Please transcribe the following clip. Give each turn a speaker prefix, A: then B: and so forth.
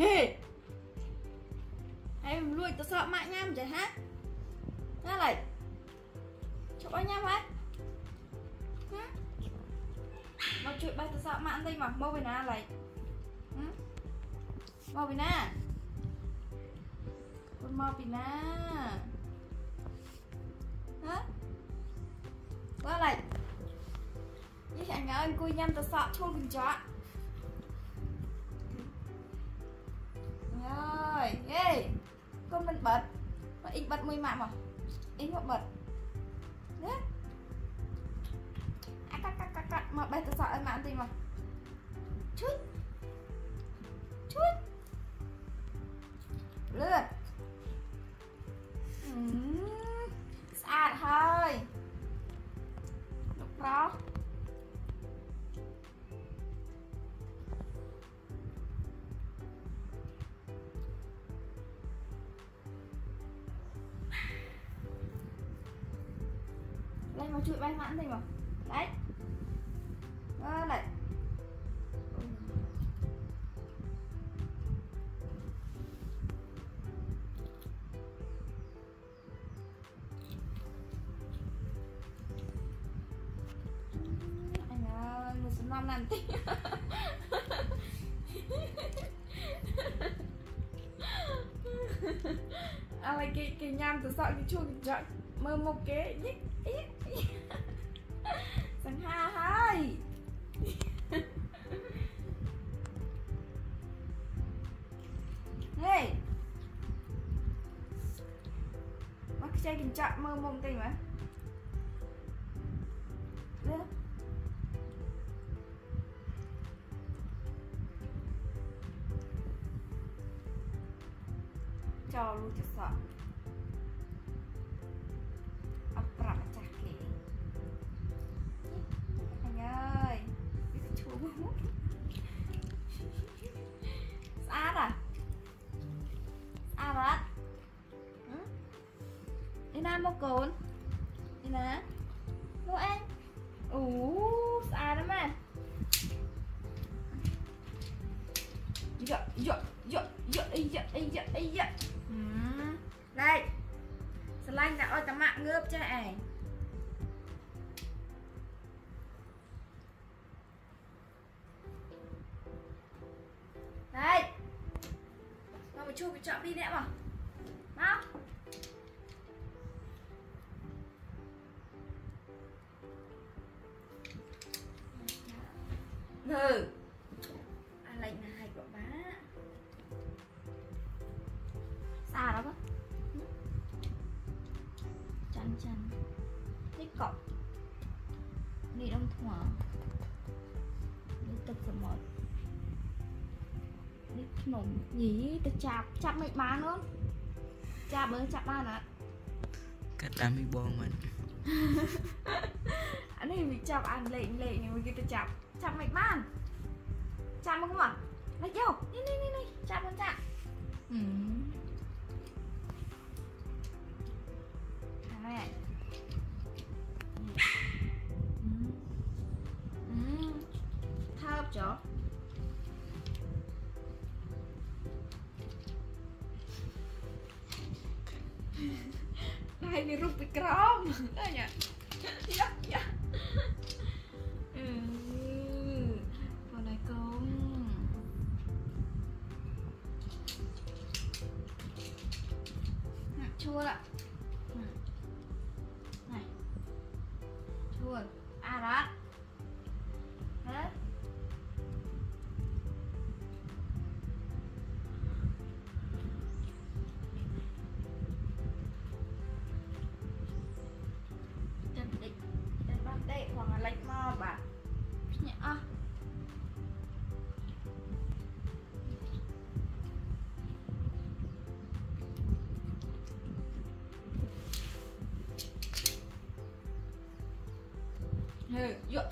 A: ហេហើយលួចទៅសក់ម៉ាក់ញ៉ាំចេះហ่ะណាឡៃចុះឲ្យញ៉ាំហើយមកជួយបេះទៅសក់ម៉ាក់បន្តិចមកមកវិញណាឡៃមកវិញណាគុណមកពីណាហ៎បាទឡៃនេះអញឲ្យអង្គុយញ៉ាំទៅសក់ឈូលកញ្ចក់ rồi ghê con mình bật mà ít bật mùi mạng mà ít mà bật đấy à, cắt cắt cắt cắt mà bây giờ sợ em mạng thì mà chút chút lượt ừ. sạch thôi chuỗi bay mãn thành mà đấy à, đấy năm làm tí à, cái cái nhám tôi sợ cái chuông trời mơ một cái nhích ít សង្ហាហើយហេមកខ្ចីកញ្ចក់មើលមុខតិចមើលចោលលុះចសក់ត់នេះណាមកកូននេះណានោះអញអូស្អាតណាស់ម៉ែយ៉ាយ៉ាយ៉ាយ៉ាអីយ៉ាអីយ៉ាអីយ៉ាហឹមឡែកស្រឡាញ់តែអត់តាម៉ាក់ងើបចេះឯង lắp đi đấy mà đó ừ à, lạnh là hạch bọn bá xa đó bác chăn chăn thích cọc đi đông thuở đi tập sầm một នេះខ្ញុំញីទៅចាប់ចាប់មិនបាននោះចាប់មើលចាប់បានអត់កាត់តាមពីបងមិនអានេះវាចាប់អានលេងលេងមួយគេទៅចាប់ចាប់មិនបានចាប់មកមកលេចយកនេះនេះនេះចាប់មិនចាប់ហឹមហើយថើបចុះហើយនេះរូបពីក្រមអញយ៉ាយ៉ាអឺបងឯកុំណាឈួលណាឈួលよっ